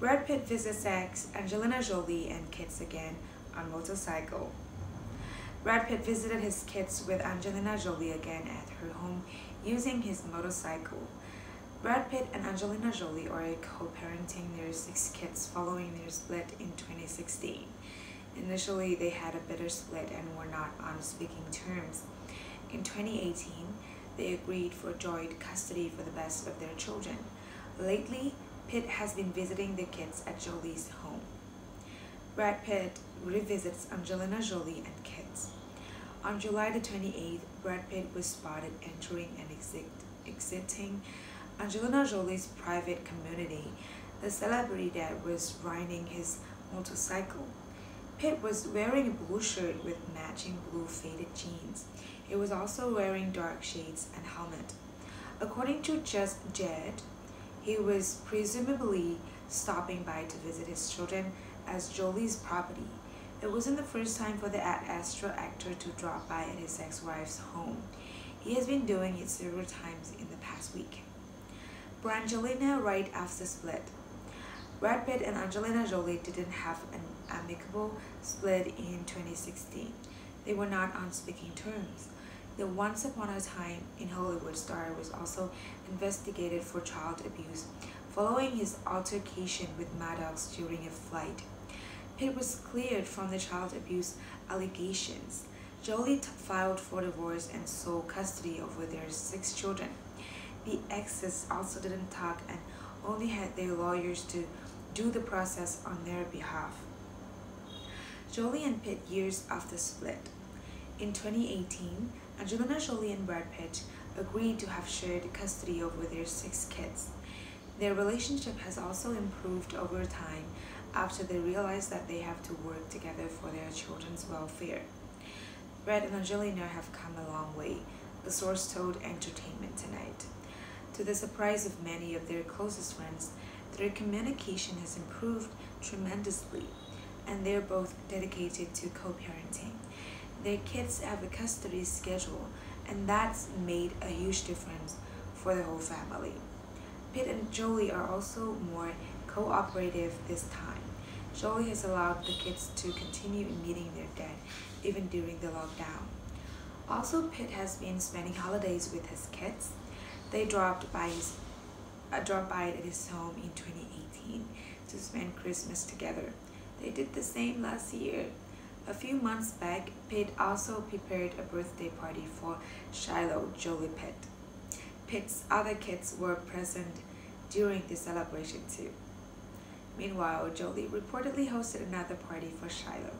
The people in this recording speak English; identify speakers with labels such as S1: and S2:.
S1: Pitt visits ex Angelina Jolie and kids again on motorcycle. Brad Pitt visited his kids with Angelina Jolie again at her home using his motorcycle. Brad Pitt and Angelina Jolie are co-parenting their six kids following their split in 2016. Initially, they had a bitter split and were not on speaking terms. In 2018, they agreed for joint custody for the best of their children. Lately, Pitt has been visiting the kids at Jolie's home. Brad Pitt revisits Angelina Jolie and kids. On July the 28th, Brad Pitt was spotted entering and exit, exiting Angelina Jolie's private community, the celebrity that was riding his motorcycle. Pitt was wearing a blue shirt with matching blue faded jeans. He was also wearing dark shades and helmet. According to Just Jared, he was presumably stopping by to visit his children as Jolie's property. It wasn't the first time for the Ad actor to drop by at his ex-wife's home. He has been doing it several times in the past week. Brangelina right after split. Brad Pitt and Angelina Jolie didn't have an amicable split in 2016. They were not on speaking terms. The Once Upon a Time in Hollywood star was also investigated for child abuse following his altercation with Maddox during a flight. Pitt was cleared from the child abuse allegations. Jolie filed for divorce and sole custody over their six children. The exes also didn't talk and only had their lawyers to do the process on their behalf. Jolie and Pitt years after split. In 2018, Angelina Jolie and Brad Pitt agreed to have shared custody over their six kids. Their relationship has also improved over time after they realized that they have to work together for their children's welfare. Brad and Angelina have come a long way, the source told Entertainment Tonight. To the surprise of many of their closest friends, their communication has improved tremendously, and they're both dedicated to co-parenting. Their kids have a custody schedule, and that's made a huge difference for the whole family. Pitt and Jolie are also more cooperative this time. Jolie has allowed the kids to continue meeting their dad even during the lockdown. Also, Pitt has been spending holidays with his kids. They dropped by his uh, dropped by at his home in 2018 to spend Christmas together. They did the same last year. A few months back, Pitt also prepared a birthday party for Shiloh Jolie Pitt. Pitt's other kids were present during the celebration too. Meanwhile, Jolie reportedly hosted another party for Shiloh.